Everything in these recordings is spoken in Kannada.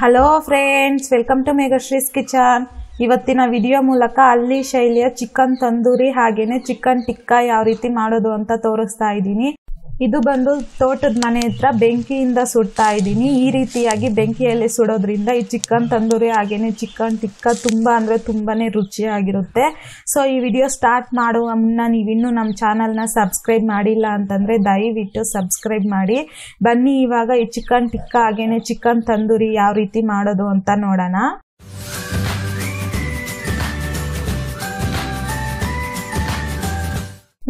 Hello friends welcome to Meghashree's kitchen ಇವತ್ತಿನ ವಿಡಿಯೋ ಮೂಲಕ ಹಳ್ಳಿ ಶೈಲಿಯ ಚಿಕನ್ ತಂದೂರಿ ಹಾಗೇನೆ ಚಿಕನ್ ಟಿಕ್ಕಾ ಯಾವ ರೀತಿ ಮಾಡೋದು ಅಂತ ತೋರಿಸ್ತಾ ಇದ್ದೀನಿ. ಇದು ಬಂದು ತೋಟದ ಮನೆ ಹತ್ರ ಬೆಂಕಿಯಿಂದ ಸುಡ್ತಾ ಇದ್ದೀನಿ. ಈ ರೀತಿಯಾಗಿ ಬೆಂಕಿಯಲ್ಲಿ ಸುಡೋದ್ರಿಂದ ಈ ಚಿಕನ್ ತಂದೂರಿ ಹಾಗೇನೆ ಚಿಕನ್ ಟಿಕ್ಕ ತುಂಬ ಅಂದರೆ ತುಂಬಾನೇ ರುಚಿಯಾಗಿರುತ್ತೆ. ಸೊ ಈ ವಿಡಿಯೋ ಸ್ಟಾರ್ಟ್ ಮಾಡುವ ಮುನ್ನ ನೀವಿನ್ನೂ ನಮ್ಮ ಚಾನಲ್ನ ಸಬ್ಸ್ಕ್ರೈಬ್ ಮಾಡಿಲ್ಲ ಅಂತಂದರೆ ದಯವಿಟ್ಟು ಸಬ್ಸ್ಕ್ರೈಬ್ ಮಾಡಿ. ಬನ್ನಿ ಇವಾಗ ಈ ಚಿಕನ್ ಟಿಕ್ಕ ಹಾಗೇನೆ ಚಿಕನ್ ತಂದೂರಿ ಯಾವ ರೀತಿ ಮಾಡೋದು ಅಂತ ನೋಡೋಣ.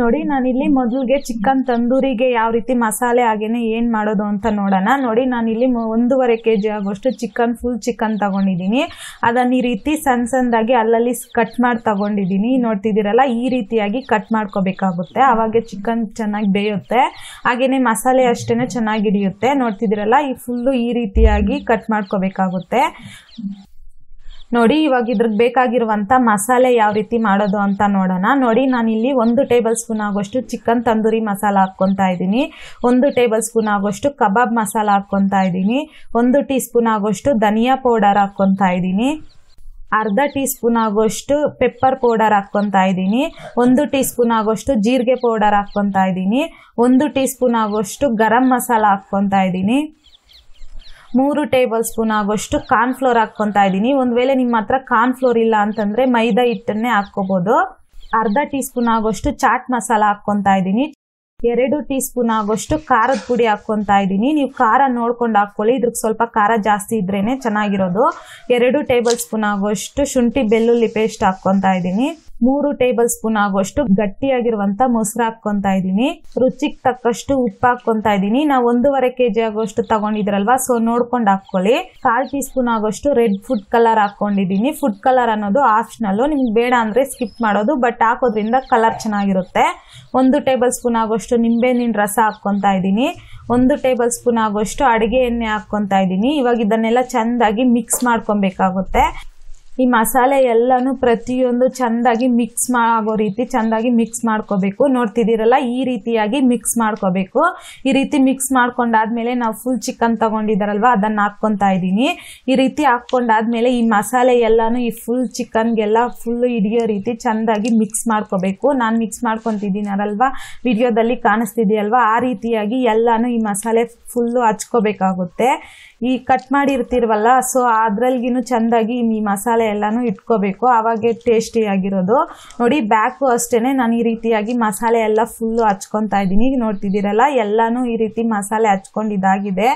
ನೋಡಿ, ನಾನಿಲ್ಲಿ ಮೊದಲಿಗೆ ಚಿಕನ್ ತಂದೂರಿಗೆ ಯಾವ ರೀತಿ ಮಸಾಲೆ ಹಾಗೇನೆ ಏನು ಮಾಡೋದು ಅಂತ ನೋಡೋಣ. ನೋಡಿ, ನಾನಿಲ್ಲಿ ಒಂದೂವರೆ ಕೆ ಜಿ ಆಗೋಷ್ಟು ಚಿಕನ್ ಫುಲ್ ಚಿಕನ್ ತಗೊಂಡಿದ್ದೀನಿ. ಅದನ್ನ ಈ ರೀತಿ ಸಣ್ಣ ಸಣ್ಣದಾಗಿ ಅಲ್ಲಲ್ಲಿ ಕಟ್ ಮಾಡಿ ತಗೊಂಡಿದ್ದೀನಿ. ನೋಡ್ತಿದ್ದೀರಲ್ಲ, ಈ ರೀತಿಯಾಗಿ ಕಟ್ ಮಾಡ್ಕೋಬೇಕಾಗುತ್ತೆ. ಆವಾಗ ಚಿಕನ್ ಚೆನ್ನಾಗಿ ಬೇಯುತ್ತೆ. ಹಾಗೇನೆ ಮಸಾಲೆ ಅಷ್ಟೇ ಚೆನ್ನಾಗಿ ಹಿಡಿಯುತ್ತೆ. ನೋಡ್ತಿದ್ದೀರಲ್ಲ, ಈ ಫುಲ್ಲು ಈ ರೀತಿಯಾಗಿ ಕಟ್ ಮಾಡ್ಕೋಬೇಕಾಗುತ್ತೆ. ನೋಡಿ, ಇವಾಗ ಇದ್ರದ್ದು ಬೇಕಾಗಿರುವಂಥ ಮಸಾಲೆ ಯಾವ ರೀತಿ ಮಾಡೋದು ಅಂತ ನೋಡೋಣ. ನೋಡಿ, ನಾನಿಲ್ಲಿ ಒಂದು ಟೇಬಲ್ ಸ್ಪೂನ್ ಆಗೋಷ್ಟು ಚಿಕನ್ ತಂದೂರಿ ಮಸಾಲ ಹಾಕ್ಕೊತಾ ಇದ್ದೀನಿ. ಒಂದು ಟೇಬಲ್ ಸ್ಪೂನ್ ಆಗೋಷ್ಟು ಕಬಾಬ್ ಮಸಾಲ ಹಾಕ್ಕೊತಾ ಇದ್ದೀನಿ. ಒಂದು ಟೀ ಸ್ಪೂನ್ ಆಗೋಷ್ಟು ಧನಿಯಾ ಪೌಡರ್ ಹಾಕ್ಕೊತಾ ಇದ್ದೀನಿ. ಅರ್ಧ ಟೀ ಸ್ಪೂನ್ ಆಗೋಷ್ಟು ಪೆಪ್ಪರ್ ಪೌಡರ್ ಹಾಕ್ಕೊತಾ ಇದ್ದೀನಿ. ಒಂದು ಟೀ ಸ್ಪೂನ್ ಆಗೋಷ್ಟು ಜೀರಿಗೆ ಪೌಡರ್ ಹಾಕ್ಕೊತಾ ಇದ್ದೀನಿ. ಒಂದು ಟೀ ಸ್ಪೂನ್ ಆಗೋಷ್ಟು ಗರಂ ಮಸಾಲ ಹಾಕ್ಕೊತಾ ಇದ್ದೀನಿ. ಮೂರು ಟೇಬಲ್ ಸ್ಪೂನ್ ಆಗೋಷ್ಟು ಕಾರ್ನ್ಫ್ಲೋರ್ ಹಾಕ್ಕೊತಾ ಇದ್ದೀನಿ ಒಂದು ವೇಳೆ ನಿಮ್ಮ ಹತ್ರ ಕಾರ್ನ್ಫ್ಲೋರ್ ಇಲ್ಲ ಅಂತಂದರೆ ಮೈದಾ ಹಿಟ್ಟನ್ನೇ ಹಾಕ್ಕೋಬೋದು. ಅರ್ಧ ಟೀ ಸ್ಪೂನ್ ಆಗೋಷ್ಟು ಚಾಟ್ ಮಸಾಲ ಹಾಕ್ಕೊತಾ ಇದ್ದೀನಿ ಎರಡು ಟೀ ಸ್ಪೂನ್ ಆಗೋಷ್ಟು ಖಾರದ ಪುಡಿ ಹಾಕ್ಕೊತಾ ಇದ್ದೀನಿ ನೀವು ಖಾರ ನೋಡ್ಕೊಂಡು ಹಾಕ್ಕೊಳ್ಳಿ. ಇದ್ರಿಗೆ ಸ್ವಲ್ಪ ಖಾರ ಜಾಸ್ತಿ ಇದ್ರೇನೆ ಚೆನ್ನಾಗಿರೋದು. ಎರಡು ಟೇಬಲ್ ಸ್ಪೂನ್ ಆಗೋಷ್ಟು ಶುಂಠಿ ಬೆಳ್ಳುಳ್ಳಿ ಪೇಸ್ಟ್ ಹಾಕ್ಕೊತಾ ಇದ್ದೀನಿ ಮೂರು ಟೇಬಲ್ ಸ್ಪೂನ್ ಆಗೋಷ್ಟು ಗಟ್ಟಿಯಾಗಿರುವಂತ ಮೊಸರು ಹಾಕೊಂತ ಇದ್ದೀನಿ. ರುಚಿಗೆ ತಕ್ಕಷ್ಟು ಉಪ್ಪು ಹಾಕೊಂತ ಇದ್ದೀನಿ. ನಾವು ಒಂದೂವರೆ ಕೆಜಿ ಆಗೋಷ್ಟು ತಗೊಂಡಿದ್ರಲ್ವಾ ಸೊ ನೋಡ್ಕೊಂಡು ಹಾಕೊಳ್ಳಿ ಕಾಲ್ ಟೀ ಸ್ಪೂನ್ ಆಗೋಷ್ಟು ರೆಡ್ ಫುಡ್ ಕಲರ್ ಹಾಕೊಂಡಿದ್ದೀನಿ ಫುಡ್ ಕಲರ್ ಅನ್ನೋದು ಆಪ್ಷನಲ್ ನಿಮ್ಗೆ ಬೇಡ ಅಂದ್ರೆ ಸ್ಕಿಪ್ ಮಾಡೋದು, ಬಟ್ ಹಾಕೋದ್ರಿಂದ ಕಲರ್ ಚೆನ್ನಾಗಿರುತ್ತೆ. ಒಂದು ಟೇಬಲ್ ಸ್ಪೂನ್ ಆಗೋಷ್ಟು ನಿಂಬೆಹಣ್ಣಿನ ರಸ ಹಾಕೊಂತ ಇದ್ದೀನಿ. ಒಂದು ಟೇಬಲ್ ಸ್ಪೂನ್ ಆಗೋಷ್ಟು ಅಡುಗೆ ಎಣ್ಣೆ ಹಾಕೊಂತ ಇದ್ದೀನಿ. ಇವಾಗ ಇದನ್ನೆಲ್ಲ ಚೆಂದಾಗಿ ಮಿಕ್ಸ್ ಮಾಡ್ಕೊಬೇಕಾಗುತ್ತೆ. ಈ ಮಸಾಲೆ ಎಲ್ಲಾನು ಪ್ರತಿಯೊಂದು ಚೆಂದಾಗಿ ಮಿಕ್ಸ್ ಆಗೋ ರೀತಿ ಚೆಂದಾಗಿ ಮಿಕ್ಸ್ ಮಾಡ್ಕೋಬೇಕು. ನೋಡ್ತಿದ್ದೀರಲ್ಲ, ಈ ರೀತಿಯಾಗಿ ಮಿಕ್ಸ್ ಮಾಡ್ಕೋಬೇಕು. ಈ ರೀತಿ ಮಿಕ್ಸ್ ಮಾಡ್ಕೊಂಡಾದ್ಮೇಲೆ ನಾವು ಫುಲ್ ಚಿಕನ್ ತಗೊಂಡಿದ್ದಾರಲ್ವ, ಅದನ್ನು ಹಾಕ್ಕೊತಾ ಇದ್ದೀನಿ. ಈ ರೀತಿ ಹಾಕ್ಕೊಂಡಾದ್ಮೇಲೆ ಈ ಮಸಾಲೆ ಎಲ್ಲಾನು ಈ ಫುಲ್ ಚಿಕನ್ಗೆಲ್ಲ ಫುಲ್ ಹಿಡಿಯೋ ರೀತಿ ಚೆಂದಾಗಿ ಮಿಕ್ಸ್ ಮಾಡ್ಕೋಬೇಕು. ನಾನು ಮಿಕ್ಸ್ ಮಾಡ್ಕೊತಿದ್ದೀನಲ್ವಾ ವಿಡಿಯೋದಲ್ಲಿ ಕಾಣಿಸ್ತಿದೆಯಲ್ವಾ? ಆ ರೀತಿಯಾಗಿ ಎಲ್ಲಾನು ಈ ಮಸಾಲೆ ಫುಲ್ಲು ಹಚ್ಕೋಬೇಕಾಗುತ್ತೆ. ಈ ಕಟ್ ಮಾಡಿರ್ತಿರ್ವಲ್ಲ ಸೊ ಅದ್ರಲ್ಗಿನೂ ಚೆಂದಾಗಿ ಈ ಮಸಾಲೆ ಎಲ್ಲಾನು ಇಟ್ಕೋಬೇಕು. ಆವಾಗೆ ಟೇಸ್ಟಿಯಾಗಿರೋದು ನೋಡಿ ಬ್ಯಾಕು ಅಷ್ಟೇ ನಾನು ಈ ರೀತಿಯಾಗಿ ಮಸಾಲೆ ಎಲ್ಲ ಫುಲ್ಲು ಹಚ್ಕೊತಾ ಇದ್ದೀನಿ. ನೋಡ್ತಿದ್ದೀರಲ್ಲ, ಎಲ್ಲಾನು ಈ ರೀತಿ ಮಸಾಲೆ ಹಚ್ಕೊಂಡಿದ್ದಾಗಿದೆ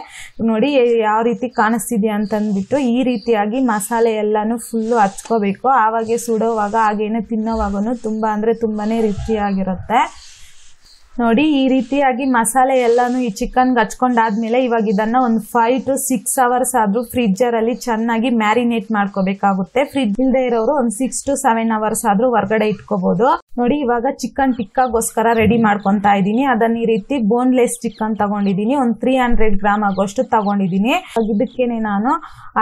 ನೋಡಿ ಯಾವ ರೀತಿ ಕಾಣಿಸ್ತಿದೆ ಅಂತಂದ್ಬಿಟ್ಟು ಈ ರೀತಿಯಾಗಿ ಮಸಾಲೆ ಎಲ್ಲಾನು ಫುಲ್ಲು ಹಚ್ಕೋಬೇಕು. ಆವಾಗೆ ಸುಡೋವಾಗ, ಹಾಗೇನೆ ತಿನ್ನೋವಾಗೂ ತುಂಬ ಅಂದರೆ ತುಂಬಾ ರುಚಿಯಾಗಿರುತ್ತೆ. ನೋಡಿ, ಈ ರೀತಿಯಾಗಿ ಮಸಾಲೆ ಎಲ್ಲಾನು ಈ ಚಿಕನ್ಗೆ ಹಚ್ಕೊಂಡಾದ್ಮೇಲೆ ಇವಾಗ ಇದನ್ನ ಒಂದು ಫೈವ್ ಟು ಸಿಕ್ಸ್ ಅವರ್ಸ್ ಆದ್ರೂ ಫ್ರಿಜ್ಜರ್ ಅಲ್ಲಿ ಚೆನ್ನಾಗಿ ಮ್ಯಾರಿನೇಟ್ ಮಾಡ್ಕೋಬೇಕಾಗುತ್ತೆ. ಫ್ರಿಜ್ ಇಲ್ದೆ ಇರೋರು ಒಂದು ಸಿಕ್ಸ್ ಟು ಸೆವೆನ್ ಅವರ್ಸ್ ಆದ್ರೂ ಹೊರಗಡೆ ಇಟ್ಕೋಬಹುದು ನೋಡಿ, ಇವಾಗ ಚಿಕನ್ ಟಿಕ್ಕಾಗೋಸ್ಕರ ರೆಡಿ ಮಾಡ್ಕೊಂತಾ ಇದೀನಿ ಅದನ್ನ ಈ ರೀತಿ ಬೋನ್ಲೆಸ್ ಚಿಕನ್ ತಗೊಂಡಿದ್ದೀನಿ. ಒಂದು ತ್ರೀ ಹಂಡ್ರೆಡ್ ಗ್ರಾಮ್ ಆಗೋಷ್ಟು ತಗೊಂಡಿದ್ದೀನಿ. ಇದಕ್ಕೇನೆ ನಾನು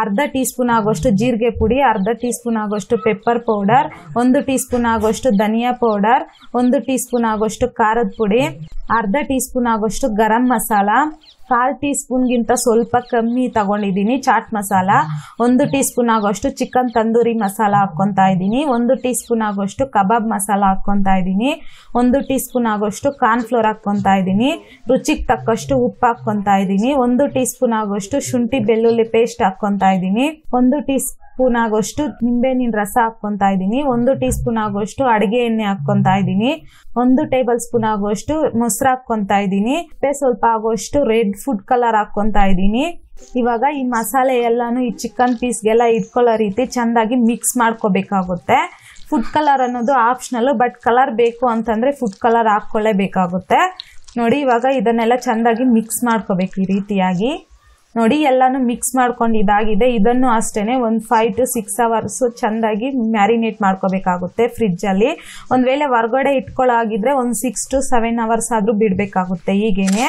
ಅರ್ಧ ಟೀ ಸ್ಪೂನ್ ಆಗೋಷ್ಟು ಜೀರಿಗೆ ಪುಡಿ, ಅರ್ಧ ಟೀ ಸ್ಪೂನ್ ಆಗೋಷ್ಟು ಪೆಪ್ಪರ್ ಪೌಡರ್ ಒಂದು ಟೀ ಸ್ಪೂನ್ ಆಗೋಷ್ಟು ಧನಿಯಾ ಪೌಡರ್ ಒಂದು ಟೀ ಸ್ಪೂನ್ ಆಗೋಷ್ಟು ಖಾರದ ಪುಡಿ ಅರ್ಧ ಟೀ ಸ್ಪೂನ್ ಆಗೋಷ್ಟು ಗರಂ ಮಸಾಲ, ಕಾಲ್ ಟೀ ಸ್ಪೂನ್ಗಿಂತ ಸ್ವಲ್ಪ ಕಮ್ಮಿ ತಗೊಂಡಿದ್ದೀನಿ ಚಾಟ್ ಮಸಾಲ. ಒಂದು ಟೀ ಸ್ಪೂನ್ ಆಗೋಷ್ಟು ಚಿಕನ್ ತಂದೂರಿ ಮಸಾಲ ಹಾಕ್ಕೊತಾ ಇದ್ದೀನಿ. ಒಂದು ಟೀ ಸ್ಪೂನ್ ಆಗೋಷ್ಟು ಕಬಾಬ್ ಮಸಾಲ ಹಾಕ್ಕೊತಾ ಇದ್ದೀನಿ. ಒಂದು ಟೀ ಸ್ಪೂನ್ ಆಗೋಷ್ಟು ಕಾರ್ನ್ಫ್ಲೋರ್ ಹಾಕ್ಕೊತಾ ಇದ್ದೀನಿ. ರುಚಿಗೆ ತಕ್ಕಷ್ಟು ಉಪ್ಪು ಹಾಕ್ಕೊತಾ ಇದ್ದೀನಿ. ಒಂದು ಟೀ ಸ್ಪೂನ್ ಆಗೋಷ್ಟು ಶುಂಠಿ ಬೆಳ್ಳುಳ್ಳಿ ಪೇಸ್ಟ್ ಹಾಕ್ಕೊತಾ ಇದ್ದೀನಿ. ಒಂದು ಟೀ ಸ್ಪೂನ್ ಆಗೋಷ್ಟು ನಿಂಬೆಹಣ್ಣಿನ ರಸ ಹಾಕ್ಕೊತಾ ಇದ್ದೀನಿ. ಒಂದು ಟೀ ಸ್ಪೂನ್ ಆಗೋಷ್ಟು ಅಡಿಗೆ ಎಣ್ಣೆ ಹಾಕ್ಕೊತಾ ಇದ್ದೀನಿ. ಒಂದು ಟೇಬಲ್ ಸ್ಪೂನ್ ಆಗೋಷ್ಟು ಮೊಸರು ಹಾಕ್ಕೊತಾ ಇದ್ದೀನಿ. ಮತ್ತೆ ಸ್ವಲ್ಪ ಆಗೋಷ್ಟು ರೆಡ್ ಫುಡ್ ಕಲರ್ ಹಾಕ್ಕೊತಾ ಇದ್ದೀನಿ. ಇವಾಗ ಈ ಮಸಾಲೆ ಎಲ್ಲಾನು, ಈ ಚಿಕನ್ ಪೀಸ್ಗೆಲ್ಲ ಇಟ್ಕೊಳ್ಳೋ ರೀತಿ ಚೆಂದಾಗಿ ಮಿಕ್ಸ್ ಮಾಡ್ಕೋಬೇಕಾಗುತ್ತೆ. ಫುಡ್ ಕಲರ್ ಅನ್ನೋದು ಆಪ್ಷನಲ್ ಬಟ್ ಕಲರ್ ಬೇಕು ಅಂತಂದರೆ ಫುಡ್ ಕಲರ್ ಹಾಕ್ಕೊಳ್ಳೇಬೇಕಾಗುತ್ತೆ. ನೋಡಿ, ಇವಾಗ ಇದನ್ನೆಲ್ಲ ಚೆಂದಾಗಿ ಮಿಕ್ಸ್ ಮಾಡ್ಕೋಬೇಕು ಈ ರೀತಿಯಾಗಿ. ನೋಡಿ, ಎಲ್ಲಾನು ಮಿಕ್ಸ್ ಮಾಡ್ಕೊಂಡು ಇದಾಗಿದೆ. ಇದನ್ನು ಅಷ್ಟೇ ಒಂದು ಫೈವ್ ಟು ಸಿಕ್ಸ್ ಅವರ್ಸ್ ಚೆಂದಾಗಿ ಮ್ಯಾರಿನೇಟ್ ಮಾಡ್ಕೋಬೇಕಾಗುತ್ತೆ ಫ್ರಿಜ್ಜಲ್ಲಿ ಒಂದು ವೇಳೆ ಹೊರಗಡೆ ಇಟ್ಕೊಳ್ಳೋಗಿದ್ರೆ ಒಂದು ಸಿಕ್ಸ್ ಟು ಸೆವೆನ್ ಅವರ್ಸ್ ಆದರೂ ಬಿಡಬೇಕಾಗುತ್ತೆ ಹೀಗೇನೆ.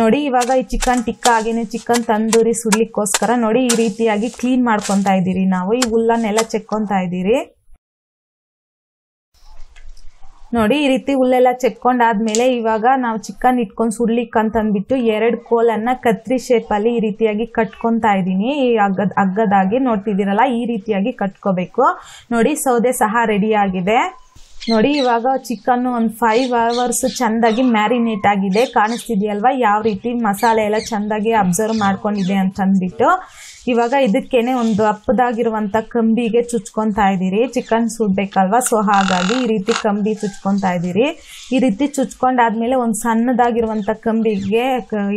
ನೋಡಿ, ಇವಾಗ ಈ ಚಿಕನ್ ಟಿಕ್ಕ ಹಾಗೇನೆ ಚಿಕನ್ ತಂದೂರಿ ಸುಡ್ಲಿಕ್ಕೋಸ್ಕರ ನೋಡಿ, ಈ ರೀತಿಯಾಗಿ ಕ್ಲೀನ್ ಮಾಡ್ಕೊತಾ ಇದ್ದೀರಿ ನಾವು. ಈ ಹುಲ್ಲನ್ನೆಲ್ಲ ಚೆಕ್ಕೊತಾ ಇದ್ದೀರಿ. ನೋಡಿ, ಈ ರೀತಿ ಹುಲ್ಲೆಲ್ಲ ಚೆಕ್ಕೊಂಡಾದ್ಮೇಲೆ ಇವಾಗ ನಾವು ಚಿಕನ್ ಇಟ್ಕೊಂಡು ಸುಡ್ಲಿಕ್ಕೆ ಅಂತ ಅಂದ್ಬಿಟ್ಟು ಎರಡು ಕೋಲನ್ನ ಕತ್ರಿ ಶೇಪಲ್ಲಿ ಈ ರೀತಿಯಾಗಿ ಕಟ್ಕೊತಾ ಇದ್ದೀನಿ. ಈ ಅಗ್ಗದ ಅಗ್ಗದಾಗಿ ನೋಡ್ತಿದ್ದೀರಲ್ಲ, ಈ ರೀತಿಯಾಗಿ ಕಟ್ಕೋಬೇಕು. ನೋಡಿ, ಸೌದೆ ಸಹ ರೆಡಿ ಆಗಿದೆ. ನೋಡಿ, ಇವಾಗ ಚಿಕನ್ನು ಒಂದು ಫೈವ್ ಅವರ್ಸ್ ಚೆಂದಾಗಿ ಮ್ಯಾರಿನೇಟ್ ಆಗಿದೆ. ಕಾಣಿಸ್ತಿದೆಯಲ್ವಾ? ಯಾವ ರೀತಿ ಮಸಾಲೆ ಎಲ್ಲ ಚೆಂದಾಗಿ ಅಬ್ಸರ್ವ್ ಮಾಡ್ಕೊಂಡಿದೆ ಅಂತ ಅಂದ್ಬಿಟ್ಟು ಇವಾಗ ಇದಕ್ಕೇನೆ ಒಂದು ಅಪ್ಪದಾಗಿರುವಂಥ ಕಂಬಿಗೆ ಚುಚ್ಕೊತಾ ಇದ್ದೀರಿ. ಚಿಕನ್ ಸುಡ್ಬೇಕಲ್ವಾ ಸೊ ಹಾಗಾಗಿ ಈ ರೀತಿ ಕಂಬಿ ಚುಚ್ಕೊತಾ ಇದ್ದೀರಿ. ಈ ರೀತಿ ಚುಚ್ಕೊಂಡಾದ್ಮೇಲೆ ಒಂದು ಸಣ್ಣದಾಗಿರುವಂಥ ಕಂಬಿಗೆ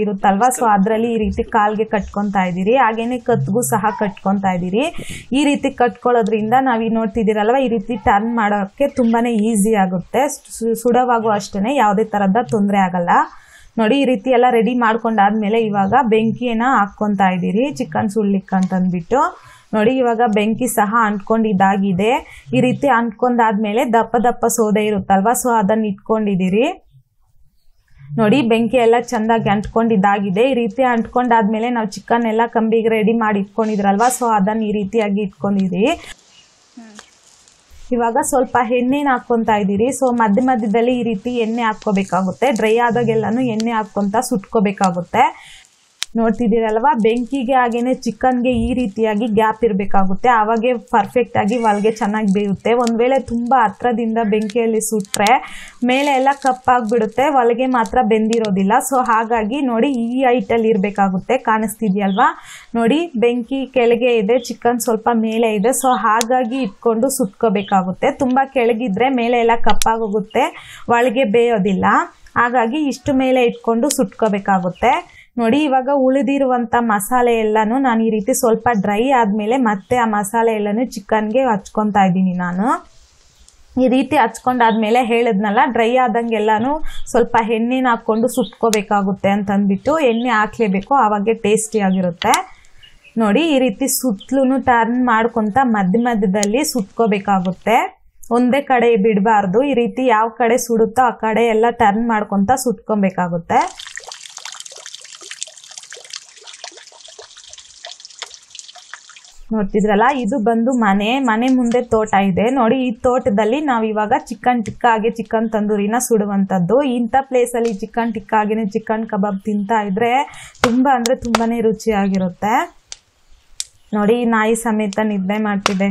ಇರುತ್ತಲ್ವಾ? ಸೊ ಅದರಲ್ಲಿ ಈ ರೀತಿ ಕಾಲ್ಗೆ ಕಟ್ಕೊತಾ ಇದ್ದೀರಿ. ಹಾಗೇನೆ ಕತ್ಗೂ ಸಹ ಕಟ್ಕೊತಾ ಇದ್ದೀರಿ. ಈ ರೀತಿ ಕಟ್ಕೊಳ್ಳೋದ್ರಿಂದ ನಾವು ನೋಡ್ತಿದ್ದೀರಲ್ವ, ಈ ರೀತಿ ಟರ್ನ್ ಮಾಡೋಕ್ಕೆ ತುಂಬಾನೇ ಈಸಿ ಆಗುತ್ತೆ. ಸು- ಅಷ್ಟೇನೆ ಅಷ್ಟೇ ಯಾವುದೇ ಥರದ ತೊಂದರೆ ಆಗಲ್ಲ. ನೋಡಿ, ಈ ರೀತಿ ಎಲ್ಲ ರೆಡಿ ಮಾಡ್ಕೊಂಡಾದ್ಮೇಲೆ ಇವಾಗ ಬೆಂಕಿಯನ್ನ ಹಾಕ್ಕೊಂತಾ ಇದ್ದೀರಿ, ಚಿಕನ್ ಸುಳ್ಳಿಕ್ಕಂತಂದ್ಬಿಟ್ಟು ನೋಡಿ, ಇವಾಗ ಬೆಂಕಿ ಸಹ ಅಂಟ್ಕೊಂಡಿದ್ದಾಗಿದೆ. ಈ ರೀತಿ ಅಂಟ್ಕೊಂಡಾದ್ಮೇಲೆ ದಪ್ಪ ದಪ್ಪ ಸೋದೆ ಇರುತ್ತಲ್ವಾ, ಸೊ ಅದನ್ನ ಇಟ್ಕೊಂಡಿದ್ದೀರಿ. ನೋಡಿ, ಬೆಂಕಿ ಎಲ್ಲ ಚೆಂದಾಗಿ ಅಂಟ್ಕೊಂಡಿದ್ದಾಗಿದೆ. ಈ ರೀತಿ ಅಂಟ್ಕೊಂಡಾದ್ಮೇಲೆ ನಾವು ಚಿಕನ್ ಎಲ್ಲ ಕಂಬಿಗೆ ರೆಡಿ ಮಾಡಿ ಇಟ್ಕೊಂಡಿದ್ರಲ್ವಾ, ಸೊ ಅದನ್ನ ಈ ರೀತಿಯಾಗಿ ಇಟ್ಕೊಂಡಿದ್ದೀರಿ. ಇವಾಗ ಸ್ವಲ್ಪ ಎಣ್ಣೆನ ಹಾಕೊಂತ ಇದ್ದೀರಿ. ಸೊ ಮಧ್ಯ ಮಧ್ಯದಲ್ಲಿ ಈ ರೀತಿ ಎಣ್ಣೆ ಹಾಕ್ಕೋಬೇಕಾಗುತ್ತೆ. ಡ್ರೈ ಆದಾಗೆಲ್ಲಾನು ಎಣ್ಣೆ ಹಾಕ್ಕೊಂತ ಸುಟ್ಕೋಬೇಕಾಗುತ್ತೆ. ನೋಡ್ತಿದ್ದೀರಲ್ವಾ? ಬೆಂಕಿಗೆ ಹಾಗೇನೆ ಚಿಕನ್ಗೆ ಈ ರೀತಿಯಾಗಿ ಗ್ಯಾಪ್ ಇರಬೇಕಾಗುತ್ತೆ. ಆವಾಗೆ ಪರ್ಫೆಕ್ಟ್ ಆಗಿ ಒಳಗೆ ಚೆನ್ನಾಗಿ ಬೇಯುತ್ತೆ. ಒಂದು ವೇಳೆ ತುಂಬ ಹತ್ರದಿಂದ ಬೆಂಕಿಯಲ್ಲಿ ಸುಟ್ಟರೆ ಮೇಲೆ ಎಲ್ಲ ಕಪ್ಪಾಗ್ಬಿಡುತ್ತೆ. ಒಳಗೆ ಮಾತ್ರ ಬೆಂದಿರೋದಿಲ್ಲ. ಸೊ ಹಾಗಾಗಿ ನೋಡಿ ಈ ಐಟಲ್ಲಿ ಇರಬೇಕಾಗುತ್ತೆ. ಕಾಣಿಸ್ತಿದೆಯಲ್ವಾ? ನೋಡಿ, ಬೆಂಕಿ ಕೆಳಗೆ ಇದೆ ಚಿಕನ್ ಸ್ವಲ್ಪ ಮೇಲೆ ಇದೆ. ಸೊ ಹಾಗಾಗಿ ಇಟ್ಕೊಂಡು ಸುಟ್ಕೋಬೇಕಾಗುತ್ತೆ ತುಂಬ ಕೆಳಗಿದ್ರೆ ಮೇಲೆ ಎಲ್ಲ ಕಪ್ಪಾಗೋಗುತ್ತೆ. ಒಳಗೆ ಬೇಯೋದಿಲ್ಲ. ಹಾಗಾಗಿ ಇಷ್ಟು ಮೇಲೆ ಇಟ್ಕೊಂಡು ಸುಟ್ಕೋಬೇಕಾಗುತ್ತೆ ನೋಡಿ, ಇವಾಗ ಉಳಿದಿರುವಂತ ಮಸಾಲೆ ಎಲ್ಲಾನು ನಾನು ಈ ರೀತಿ ಸ್ವಲ್ಪ ಡ್ರೈ ಆದ್ಮೇಲೆ ಮತ್ತೆ ಆ ಮಸಾಲೆ ಎಲ್ಲಾನು ಚಿಕನ್ಗೆ ಹಚ್ಕೊತಾ ಇದ್ದೀನಿ ನಾನು. ಈ ರೀತಿ ಹಚ್ಕೊಂಡಾದ್ಮೇಲೆ ಹೇಳಿದ್ನಲ್ಲ ಡ್ರೈ ಆದಂಗೆಲ್ಲಾನು ಸ್ವಲ್ಪ ಎಣ್ಣೆನ ಹಾಕ್ಕೊಂಡು ಸುಟ್ಕೋಬೇಕಾಗುತ್ತೆ ಅಂತಂದ್ಬಿಟ್ಟು ಎಣ್ಣೆ ಹಾಕ್ಲೇಬೇಕು, ಆವಾಗೆ ಟೇಸ್ಟಿ ಆಗಿರುತ್ತೆ. ನೋಡಿ, ಈ ರೀತಿ ಸುತ್ತಲೂ ಟರ್ನ್ ಮಾಡ್ಕೊತ ಮಧ್ಯ ಮಧ್ಯದಲ್ಲಿ ಸುಟ್ಕೋಬೇಕಾಗುತ್ತೆ ಒಂದೇ ಕಡೆ ಬಿಡಬಾರ್ದು, ಈ ರೀತಿ ಯಾವ ಕಡೆ ಸುಡುತ್ತೋ ಆ ಕಡೆ ಎಲ್ಲ ಟರ್ನ್ ಮಾಡ್ಕೊತ ಸುಟ್ಕೊಬೇಕಾಗುತ್ತೆ ನೋಡ್ತಿದ್ರಲ್ಲ, ಇದು ಬಂದು ಮನೆ ಮನೆ ಮುಂದೆ ತೋಟ ಇದೆ. ನೋಡಿ, ಈ ತೋಟದಲ್ಲಿ ನಾವು ಇವಾಗ ಚಿಕನ್ ಟಿಕ್ಕ ಹಾಗೆ ಚಿಕನ್ ತಂದೂರಿನ ಸುಡುವಂಥದ್ದು. ಇಂಥ ಪ್ಲೇಸಲ್ಲಿ ಚಿಕನ್ ಟಿಕ್ಕ ಹಾಗೇನೆ ಚಿಕನ್ ಕಬಾಬ್ ತಿಂತಾ ಇದ್ರೆ ತುಂಬಾ ಅಂದ್ರೆ ತುಂಬಾನೇ ರುಚಿಯಾಗಿರುತ್ತೆ. ನೋಡಿ, ನಾಯಿ ಸಮೇತ ನಿದ್ದೆ ಮಾಡ್ತಿದೆ.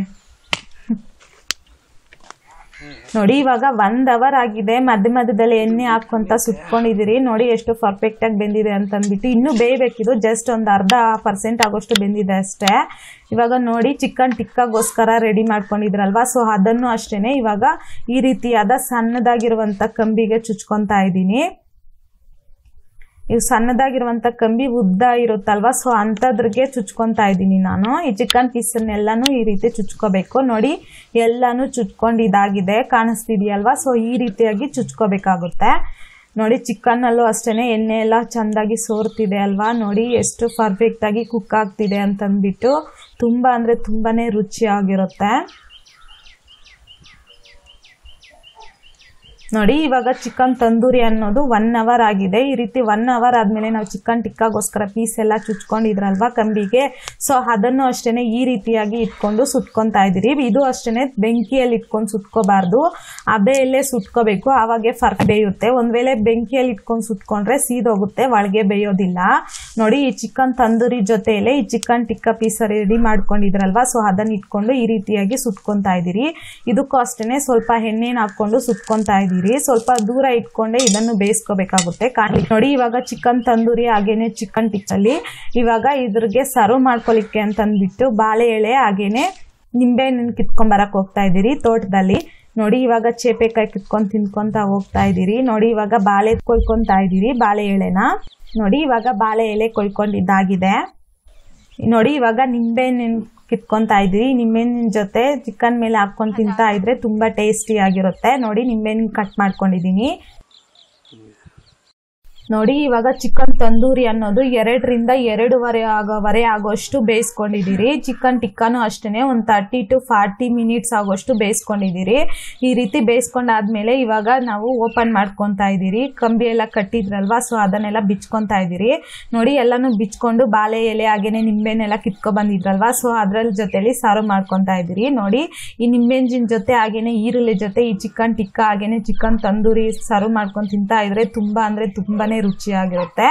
ನೋಡಿ ಇವಾಗ ಒಂದ್ ಅವರ್ ಆಗಿದೆ. ಮಧ್ಯ ಮಧ್ಯದಲ್ಲಿ ಎಣ್ಣೆ ಹಾಕೊಂತ ಸುಟ್ಕೊಂಡಿದ್ದೀರಿ ನೋಡಿ ಎಷ್ಟು ಪರ್ಫೆಕ್ಟ್ ಆಗಿ ಬೆಂದಿದೆ ಅಂತಂದ್ಬಿಟ್ಟು ಇನ್ನೂ ಬೇಯಬೇಕಿದು. ಜಸ್ಟ್ ಒಂದು ಅರ್ಧ ಪರ್ಸೆಂಟ್ ಆಗೋಷ್ಟು ಬೆಂದಿದೆ ಅಷ್ಟೇ. ಇವಾಗ ನೋಡಿ ಚಿಕನ್ ಟಿಕ್ಕಾಗೋಸ್ಕರ ರೆಡಿ ಮಾಡ್ಕೊಂಡಿದ್ರಲ್ವಾ? ಸೊ ಅದನ್ನು ಅಷ್ಟೇನೆ ಇವಾಗ ಈ ರೀತಿಯಾದ ಸಣ್ಣದಾಗಿರುವಂತ ಕಂಬಿಗೆ ಚುಚ್ಕೊಂತ ಇದ್ದೀನಿ. ಇವು ಸಣ್ಣದಾಗಿರುವಂತ ಕಂಬಿ ಉದ್ದ ಇರುತ್ತಲ್ವಾ? ಸೊ ಅಂಥದ್ರಿಗೆ ಚುಚ್ಕೊಂತಾ ಇದ್ದೀನಿ ನಾನು. ಈ ಚಿಕನ್ ಪೀಸನ್ನೆಲ್ಲಾನು ಈ ರೀತಿ ಚುಚ್ಕೋಬೇಕು. ನೋಡಿ, ಎಲ್ಲಾನು ಚುಚ್ಕೊಂಡಿದ್ದಾಗಿದೆ ಕಾಣಿಸ್ತಿದೆಯಲ್ವಾ? ಸೊ ಈ ರೀತಿಯಾಗಿ ಚುಚ್ಕೋಬೇಕಾಗುತ್ತೆ. ನೋಡಿ, ಚಿಕನ್ನಲ್ಲೂ ಅಷ್ಟೇ ಎಣ್ಣೆ ಎಲ್ಲ ಚೆಂದಾಗಿ ಸೋರ್ತಿದೆ ಅಲ್ವಾ? ನೋಡಿ, ಎಷ್ಟು ಪರ್ಫೆಕ್ಟ್ ಆಗಿ ಕುಕ್ ಆಗ್ತಿದೆ ಅಂತಂದ್ಬಿಟ್ಟು, ತುಂಬ ಅಂದರೆ ತುಂಬಾನೇ ರುಚಿಯಾಗಿರುತ್ತೆ. ನೋಡಿ, ಇವಾಗ ಚಿಕನ್ ತಂದೂರಿ ಅನ್ನೋದು ಒನ್ ಅವರ್ ಆಗಿದೆ. ಈ ರೀತಿ ಒನ್ ಅವರ್ ಆದ್ಮೇಲೆ ನಾವು ಚಿಕನ್ ಟಿಕ್ಕಾಗೋಸ್ಕರ ಪೀಸ್ ಎಲ್ಲ ಚುಚ್ಕೊಂಡಿದ್ರಲ್ವಾ ಕಂಬಿಗೆ? ಸೊ ಅದನ್ನು ಅಷ್ಟೇನೆ ಈ ರೀತಿಯಾಗಿ ಇಟ್ಕೊಂಡು ಸುತ್ಕೊಂತಾ ಇದೀರಿ ಇದು ಅಷ್ಟೇನೆ ಬೆಂಕಿಯಲ್ಲಿ ಇಟ್ಕೊಂಡು ಸುತ್ಕೋಬಾರ್ದು. ಅಬೆಯಲ್ಲೇ ಸುಟ್ಕೋಬೇಕು ಆವಾಗೆ ಫರ್ಕ್ ಬೇಯುತ್ತೆ. ಒಂದ್ ವೇಳೆ ಬೆಂಕಿಯಲ್ಲಿ ಇಟ್ಕೊಂಡು ಸುತ್ಕೊಂಡ್ರೆ ಸೀದೋಗುತ್ತೆ, ಒಳಗೆ ಬೇಯೋದಿಲ್ಲ. ನೋಡಿ, ಈ ಚಿಕನ್ ತಂದೂರಿ ಜೊತೆಯಲ್ಲೇ ಈ ಚಿಕನ್ ಟಿಕ್ಕ ಪೀಸ್ ರೆಡಿ ಮಾಡ್ಕೊಂಡಿದ್ರಲ್ವಾ? ಸೊ ಅದನ್ನ ಇಟ್ಕೊಂಡು ಈ ರೀತಿಯಾಗಿ ಸುತ್ಕೊಂತ ಇದೀರಿ ಇದಕ್ಕೂ ಅಷ್ಟೇನೆ ಸ್ವಲ್ಪ ಎಣ್ಣೆನ ಹಾಕೊಂಡು ಸುಟ್ಕೊಂತಾ ಇದೀರಿ, ಸ್ವಲ್ಪ ದೂರ ಇಟ್ಕೊಂಡೆ ಇದನ್ನು ಬೇಯಿಸ್ಕೋಬೇಕಾಗುತ್ತೆ. ನೋಡಿ, ಇವಾಗ ಚಿಕನ್ ತಂದೂರಿ ಹಾಗೇನೆ ಚಿಕನ್ ಟಿಕ್ಕಲ್ಲಿ ಇವಾಗ ಇದ್ರಿಗೆ ಸರ್ವ್ ಮಾಡ್ಕೊಲಿಕ್ಕೆ ಅಂತಂದ್ಬಿಟ್ಟು ಬಾಳೆ ಎಳೆ ಹಾಗೇನೆ ನಿಂಬೆ ಹಣ್ಣು ಕಿತ್ಕೊಂಡ್ ಬರಕ್ ಹೋಗ್ತಾ ಇದ್ದೀರಿ ತೋಟದಲ್ಲಿ. ನೋಡಿ, ಇವಾಗ ಚೇಪೆಕಾಯಿ ಕಿತ್ಕೊಂಡ್ ತಿನ್ಕೊಂತ ಹೋಗ್ತಾ ಇದ್ದೀರಿ. ನೋಡಿ, ಇವಾಗ ಬಾಳೆ ಕೊಯ್ಕೊಂತ ಇದ್ದೀರಿ ಬಾಳೆ ಎಳೆನ. ನೋಡಿ, ಇವಾಗ ಬಾಳೆ ಎಲೆ ಕೊಯ್ಕೊಂಡಿದ್ದಾಗಿದೆ. ನೋಡಿ, ಇವಾಗ ನಿಂಬೆಹಣ್ಣಿನ ಕಿತ್ಕೊಂತಾ ಇದೀವಿ. ನಿಂಬೆಹಣ್ಣಿನ ಜೊತೆ ಚಿಕನ್ ಮೇಲೆ ಹಾಕೊಂಡು ತಿಂತಾ ಇದ್ರೆ ತುಂಬಾ ಟೇಸ್ಟಿ ಆಗಿರುತ್ತೆ. ನೋಡಿ, ನಿಂಬೆಹಣ್ಣು ಕಟ್ ಮಾಡ್ಕೊಂಡಿದೀನಿ ನೋಡಿ, ಇವಾಗ ಚಿಕನ್ ತಂದೂರಿ ಅನ್ನೋದು ಎರಡರಿಂದ ಎರಡೂವರೆ ಆಗೋವರೆ ಆಗೋಷ್ಟು ಬೇಯಿಸ್ಕೊಂಡಿದ್ದೀರಿ. ಚಿಕನ್ ಟಿಕ್ಕಾನು ಅಷ್ಟೇ ಒಂದು ತರ್ಟಿ ಟು ಫಾರ್ಟಿ ಮಿನಿಟ್ಸ್ ಆಗೋಷ್ಟು ಬೇಯಿಸ್ಕೊಂಡಿದ್ದೀರಿ. ಈ ರೀತಿ ಬೇಯಿಸ್ಕೊಂಡಾದ್ಮೇಲೆ ಇವಾಗ ನಾವು ಓಪನ್ ಮಾಡ್ಕೊತಾ ಇದ್ದೀರಿ. ಕಂಬಿ ಎಲ್ಲ ಕಟ್ಟಿದ್ರಲ್ವಾ ಸೊ ಅದನ್ನೆಲ್ಲ ಬಿಚ್ಕೊತಾ ಇದ್ದೀರಿ. ನೋಡಿ, ಎಲ್ಲಾನು ಬಿಚ್ಕೊಂಡು ಬಾಳೆ ಎಲೆ ಹಾಗೇನೆ ನಿಂಬೆನೆಲ್ಲ ಕಿತ್ಕೊ ಬಂದಿದ್ರಲ್ವಾ ಸೊ ಅದ್ರ ಜೊತೆಲಿ ಸಾರು ಮಾಡ್ಕೊತಾ ಇದ್ದೀರಿ. ನೋಡಿ, ಈ ನಿಂಬೆಂಜಿನ ಜೊತೆ ಹಾಗೇನೆ ಈರುಳ್ಳಿ ಜೊತೆ ಈ ಚಿಕನ್ ಟಿಕ್ಕ ಹಾಗೇನೆ ಚಿಕನ್ ತಂದೂರಿ ಸರ್ವ್ ಮಾಡ್ಕೊಂಡು ತಿಂತಾ ಇದ್ರೆ ತುಂಬಾ ಅಂದ್ರೆ ತುಂಬಾನೇ ರುಚಿಯಾಗಿರುತ್ತೆ.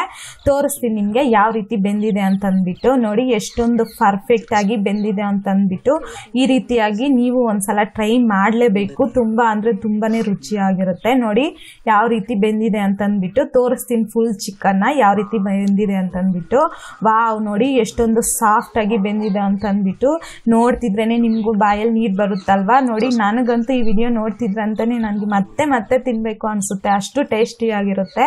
ತೋರಿಸ್ತೀನಿ ನಿಮಗೆ ಯಾವ ರೀತಿ ಬೆಂದಿದೆ ಅಂತ ಅಂದ್ಬಿಟ್ಟು ನೋಡಿ, ಎಷ್ಟೊಂದು ಪರ್ಫೆಕ್ಟ್ ಆಗಿ ಬೆಂದಿದೆ ಅಂತ ಅಂದ್ಬಿಟ್ಟು ಈ ರೀತಿಯಾಗಿ ನೀವು ಒಂದ್ಸಲ ಟ್ರೈ ಮಾಡಲೇಬೇಕು. ತುಂಬಾ ಅಂದ್ರೆ ತುಂಬಾನೇ ರುಚಿಯಾಗಿರುತ್ತೆ. ನೋಡಿ, ಯಾವ ರೀತಿ ಬೆಂದಿದೆ ಅಂತ ಅಂದ್ಬಿಟ್ಟು ತೋರಿಸ್ತೀನಿ ಫುಲ್ ಚಿಕನ್ನ ಯಾವ ರೀತಿ ಬೆಂದಿದೆ ಅಂತ ಅಂದ್ಬಿಟ್ಟು ವಾವ್, ನೋಡಿ, ಎಷ್ಟೊಂದು ಸಾಫ್ಟ್ ಆಗಿ ಬೆಂದಿದೆ ಅಂತ ಅಂದ್ಬಿಟ್ಟು ನೋಡ್ತಿದ್ರೇನೆ ನಿಮಗೂ ಬಾಯಲ್ಲಿ ನೀರು ಬರುತ್ತಲ್ವಾ? ನೋಡಿ, ನನಗಂತೂ ಈ ವಿಡಿಯೋ ನೋಡ್ತಿದ್ರಂತಾನೆ ನನಗೆ ಮತ್ತೆ ಮತ್ತೆ ತಿನ್ನಬೇಕು ಅನಿಸುತ್ತೆ. ಅಷ್ಟು ಟೇಸ್ಟಿಯಾಗಿರುತ್ತೆ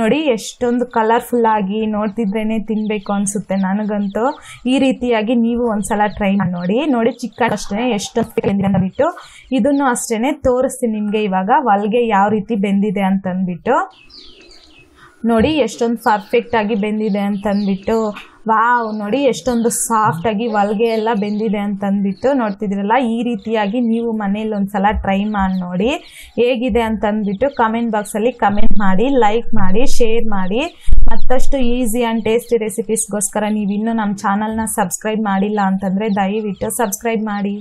ನೋಡಿ ಎಷ್ಟೊಂದು ಕಲರ್ಫುಲ್ ಆಗಿ ನೋಡ್ತಿದ್ರೇನೆ ತಿನ್ಬೇಕು ಅನ್ಸುತ್ತೆ ನನಗಂತೂ. ಈ ರೀತಿಯಾಗಿ ನೀವು ಒಂದ್ಸಲ ಟ್ರೈ ಮಾಡಿ ನೋಡಿ. ನೋಡಿ ಚಿಕ್ಕ ಅಷ್ಟೇ ಎಷ್ಟೊಂದು ಬಿಟ್ಟು ಇದನ್ನು ಅಷ್ಟೇನೆ ತೋರಿಸ್ತೀನಿ ನಿಮಗೆ ಇವಾಗ. ಹೊಲ್ಗೆ ಯಾವ ರೀತಿ ಬೆಂದಿದೆ ಅಂತಂದ್ಬಿಟ್ಟು. ನೋಡಿ ಎಷ್ಟೊಂದು ಪರ್ಫೆಕ್ಟ್ ಆಗಿ ಬೆಂದಿದೆ ಅಂತಂದ್ಬಿಟ್ಟು, ವಾವ್, ನೋಡಿ ಎಷ್ಟೊಂದು ಆಗಿ ಹೊಲ್ಗೆ ಎಲ್ಲ ಬೆಂದಿದೆ ಅಂತಂದ್ಬಿಟ್ಟು ನೋಡ್ತಿದ್ರಲ್ಲ, ಈ ರೀತಿಯಾಗಿ ನೀವು ಮನೇಲಿ ಒಂದ್ಸಲ ಟ್ರೈ ಮಾಡಿ ನೋಡಿ ಹೇಗಿದೆ ಅಂತಂದ್ಬಿಟ್ಟು ಕಮೆಂಟ್ ಬಾಕ್ಸಲ್ಲಿ ಕಮೆಂಟ್ ಮಾಡಿ ಲೈಕ್ ಮಾಡಿ ಶೇರ್ ಮಾಡಿ. ಮತ್ತಷ್ಟು ಈಸಿ ಆ್ಯಂಡ್ ಟೇಸ್ಟಿ ರೆಸಿಪೀಸ್ಗೋಸ್ಕರ ನೀವು ಇನ್ನೂ ನಮ್ಮ ಚಾನಲ್ನ ಸಬ್ಸ್ಕ್ರೈಬ್ ಮಾಡಿಲ್ಲ ಅಂತಂದರೆ ದಯವಿಟ್ಟು ಸಬ್ಸ್ಕ್ರೈಬ್ ಮಾಡಿ.